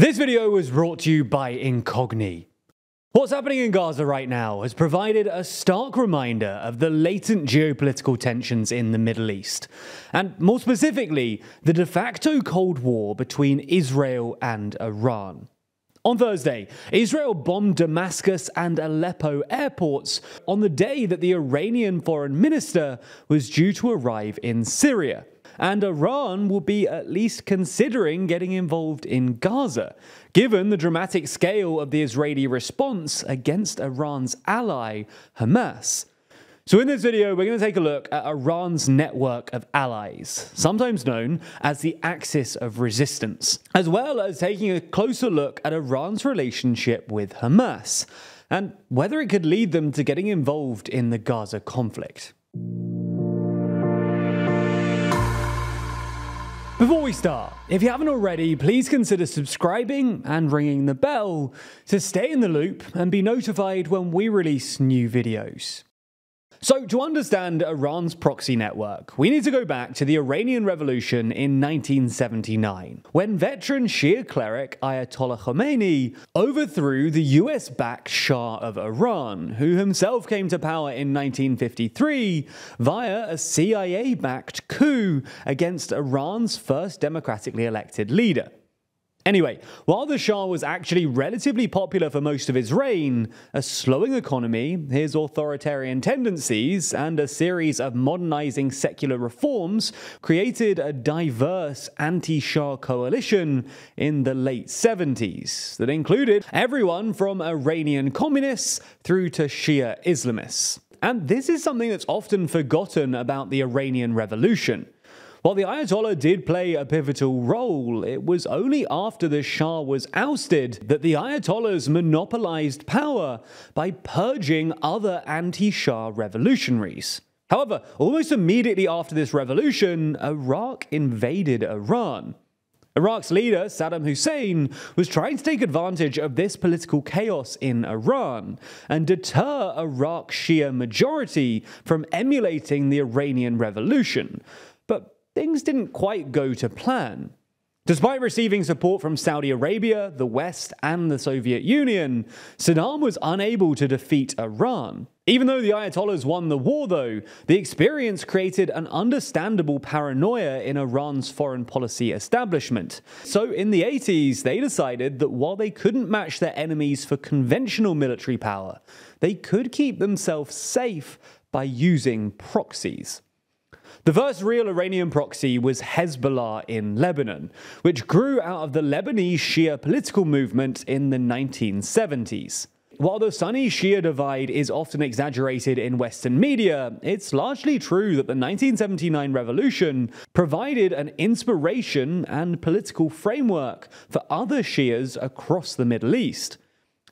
This video was brought to you by Incogni. What's happening in Gaza right now has provided a stark reminder of the latent geopolitical tensions in the Middle East, and more specifically, the de facto Cold War between Israel and Iran. On Thursday, Israel bombed Damascus and Aleppo airports on the day that the Iranian foreign minister was due to arrive in Syria and Iran will be at least considering getting involved in Gaza, given the dramatic scale of the Israeli response against Iran's ally, Hamas. So in this video, we're going to take a look at Iran's network of allies, sometimes known as the Axis of Resistance, as well as taking a closer look at Iran's relationship with Hamas, and whether it could lead them to getting involved in the Gaza conflict. Before we start, if you haven't already, please consider subscribing and ringing the bell to stay in the loop and be notified when we release new videos. So, to understand Iran's proxy network, we need to go back to the Iranian Revolution in 1979, when veteran Shia cleric Ayatollah Khomeini overthrew the US backed Shah of Iran, who himself came to power in 1953 via a CIA backed coup against Iran's first democratically elected leader. Anyway, while the Shah was actually relatively popular for most of his reign, a slowing economy, his authoritarian tendencies, and a series of modernizing secular reforms created a diverse anti Shah coalition in the late 70s that included everyone from Iranian communists through to Shia Islamists. And this is something that's often forgotten about the Iranian Revolution. While the Ayatollah did play a pivotal role, it was only after the Shah was ousted that the Ayatollahs monopolized power by purging other anti Shah revolutionaries. However, almost immediately after this revolution, Iraq invaded Iran. Iraq's leader, Saddam Hussein, was trying to take advantage of this political chaos in Iran and deter Iraq's Shia majority from emulating the Iranian Revolution. But things didn't quite go to plan. Despite receiving support from Saudi Arabia, the West, and the Soviet Union, Saddam was unable to defeat Iran. Even though the Ayatollahs won the war, though, the experience created an understandable paranoia in Iran's foreign policy establishment. So, in the 80s, they decided that while they couldn't match their enemies for conventional military power, they could keep themselves safe by using proxies. The first real Iranian proxy was Hezbollah in Lebanon, which grew out of the Lebanese Shia political movement in the 1970s. While the Sunni Shia divide is often exaggerated in Western media, it's largely true that the 1979 revolution provided an inspiration and political framework for other Shias across the Middle East.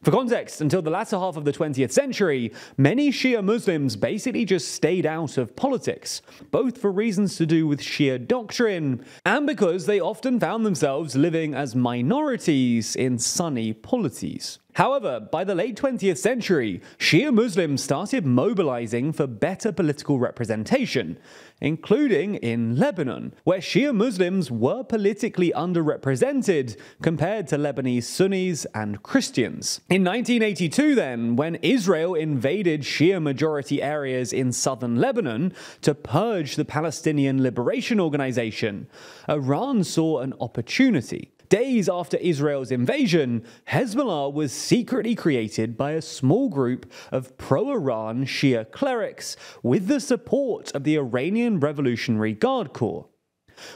For context, until the latter half of the 20th century, many Shia Muslims basically just stayed out of politics, both for reasons to do with Shia doctrine and because they often found themselves living as minorities in Sunni polities. However, by the late 20th century, Shia Muslims started mobilizing for better political representation, including in Lebanon, where Shia Muslims were politically underrepresented compared to Lebanese Sunnis and Christians. In 1982, then, when Israel invaded Shia majority areas in southern Lebanon to purge the Palestinian Liberation Organization, Iran saw an opportunity. Days after Israel's invasion, Hezbollah was secretly created by a small group of pro Iran Shia clerics with the support of the Iranian Revolutionary Guard Corps.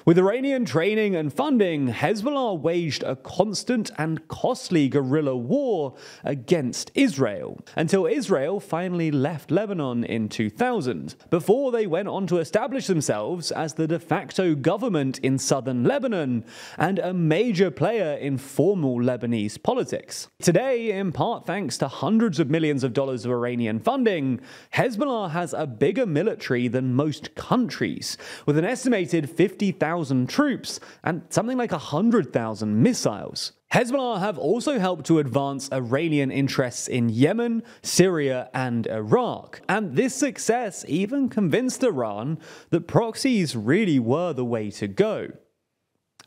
With Iranian training and funding, Hezbollah waged a constant and costly guerrilla war against Israel until Israel finally left Lebanon in 2000, before they went on to establish themselves as the de facto government in southern Lebanon and a major player in formal Lebanese politics. Today, in part thanks to hundreds of millions of dollars of Iranian funding, Hezbollah has a bigger military than most countries, with an estimated 50 50,000 troops and something like 100,000 missiles. Hezbollah have also helped to advance Iranian interests in Yemen, Syria, and Iraq. And this success even convinced Iran that proxies really were the way to go.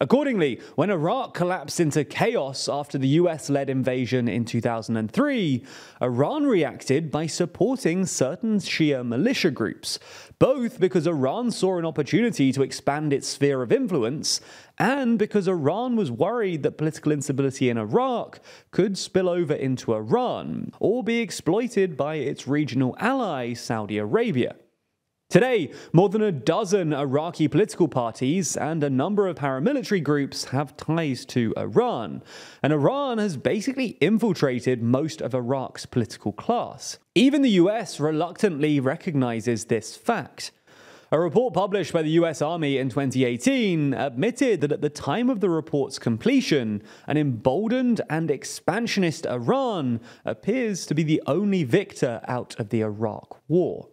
Accordingly, when Iraq collapsed into chaos after the US led invasion in 2003, Iran reacted by supporting certain Shia militia groups, both because Iran saw an opportunity to expand its sphere of influence and because Iran was worried that political instability in Iraq could spill over into Iran or be exploited by its regional ally, Saudi Arabia. Today, more than a dozen Iraqi political parties and a number of paramilitary groups have ties to Iran, and Iran has basically infiltrated most of Iraq's political class. Even the US reluctantly recognizes this fact. A report published by the US Army in 2018 admitted that at the time of the report's completion, an emboldened and expansionist Iran appears to be the only victor out of the Iraq War.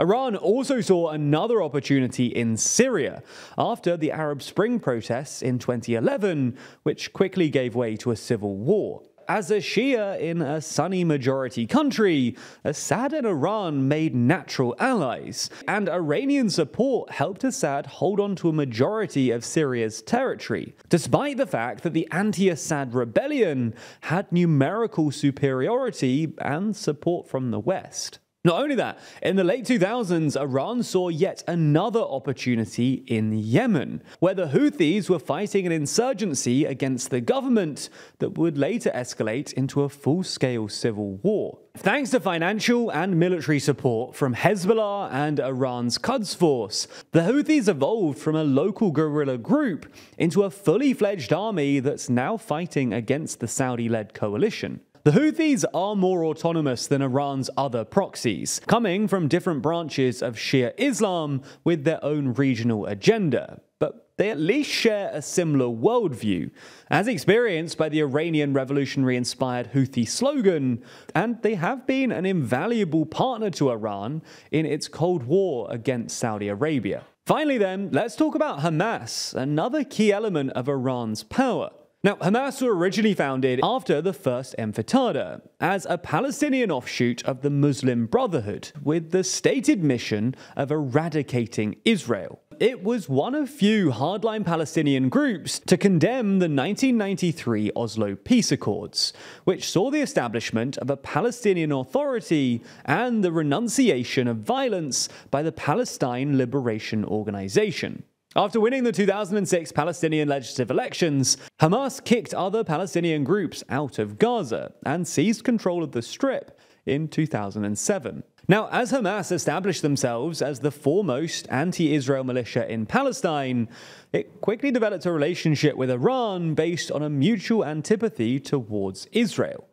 Iran also saw another opportunity in Syria after the Arab Spring protests in 2011, which quickly gave way to a civil war. As a Shia in a Sunni majority country, Assad and Iran made natural allies, and Iranian support helped Assad hold on to a majority of Syria's territory, despite the fact that the anti Assad rebellion had numerical superiority and support from the West. Not only that, in the late 2000s, Iran saw yet another opportunity in Yemen, where the Houthis were fighting an insurgency against the government that would later escalate into a full scale civil war. Thanks to financial and military support from Hezbollah and Iran's Quds Force, the Houthis evolved from a local guerrilla group into a fully fledged army that's now fighting against the Saudi led coalition. The Houthis are more autonomous than Iran's other proxies, coming from different branches of Shia Islam with their own regional agenda, but they at least share a similar worldview, as experienced by the Iranian revolutionary inspired Houthi slogan, and they have been an invaluable partner to Iran in its Cold War against Saudi Arabia. Finally, then, let's talk about Hamas, another key element of Iran's power. Now, Hamas were originally founded after the First Intifada as a Palestinian offshoot of the Muslim Brotherhood with the stated mission of eradicating Israel. It was one of few hardline Palestinian groups to condemn the 1993 Oslo Peace Accords, which saw the establishment of a Palestinian Authority and the renunciation of violence by the Palestine Liberation Organization. After winning the 2006 Palestinian legislative elections, Hamas kicked other Palestinian groups out of Gaza and seized control of the Strip in 2007. Now, as Hamas established themselves as the foremost anti Israel militia in Palestine, it quickly developed a relationship with Iran based on a mutual antipathy towards Israel.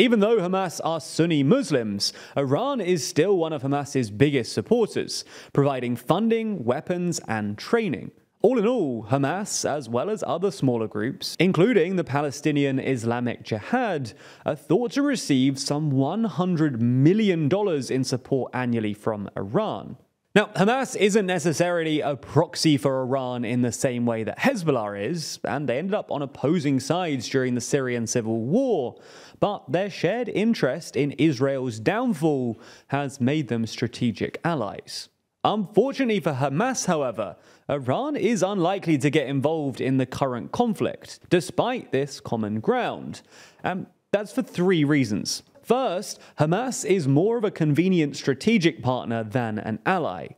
Even though Hamas are Sunni Muslims, Iran is still one of Hamas's biggest supporters, providing funding, weapons, and training. All in all, Hamas, as well as other smaller groups, including the Palestinian Islamic Jihad, are thought to receive some $100 million in support annually from Iran. Now, Hamas isn't necessarily a proxy for Iran in the same way that Hezbollah is, and they ended up on opposing sides during the Syrian civil war, but their shared interest in Israel's downfall has made them strategic allies. Unfortunately for Hamas, however, Iran is unlikely to get involved in the current conflict, despite this common ground. And that's for three reasons. First, Hamas is more of a convenient strategic partner than an ally.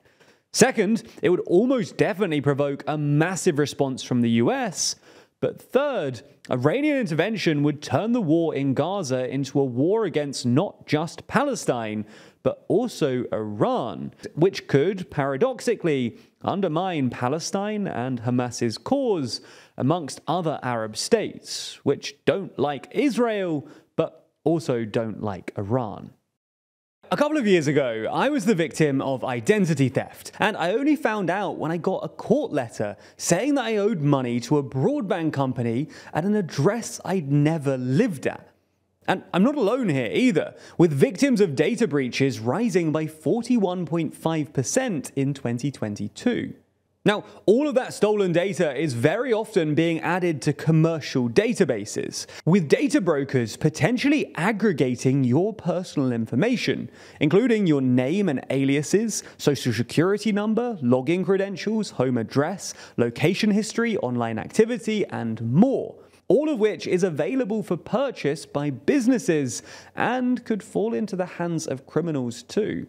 Second, it would almost definitely provoke a massive response from the US. But third, Iranian intervention would turn the war in Gaza into a war against not just Palestine, but also Iran, which could, paradoxically, undermine Palestine and Hamas's cause amongst other Arab states, which don't like Israel also don't like Iran. A couple of years ago, I was the victim of identity theft, and I only found out when I got a court letter saying that I owed money to a broadband company at an address I'd never lived at. And I'm not alone here either, with victims of data breaches rising by 41.5% in 2022. Now, all of that stolen data is very often being added to commercial databases, with data brokers potentially aggregating your personal information, including your name and aliases, social security number, login credentials, home address, location history, online activity, and more. All of which is available for purchase by businesses and could fall into the hands of criminals too.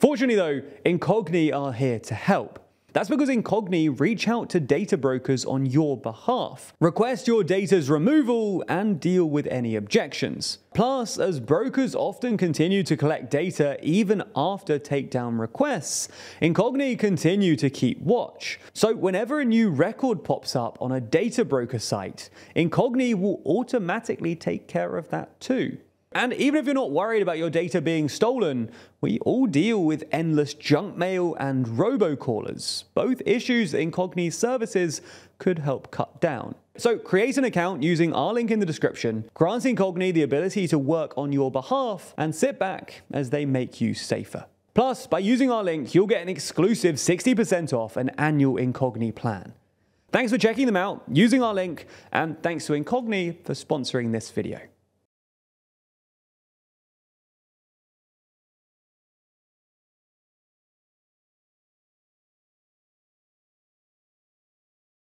Fortunately, though, Incogni are here to help. That's because Incogni reach out to data brokers on your behalf, request your data's removal, and deal with any objections. Plus, as brokers often continue to collect data even after takedown requests, Incogni continue to keep watch. So whenever a new record pops up on a data broker site, Incogni will automatically take care of that too. And even if you're not worried about your data being stolen, we all deal with endless junk mail and robocallers, both issues that Incogni's services could help cut down. So create an account using our link in the description, grant Incogni the ability to work on your behalf, and sit back as they make you safer. Plus, by using our link, you'll get an exclusive 60% off an annual Incogni plan. Thanks for checking them out, using our link, and thanks to Incogni for sponsoring this video.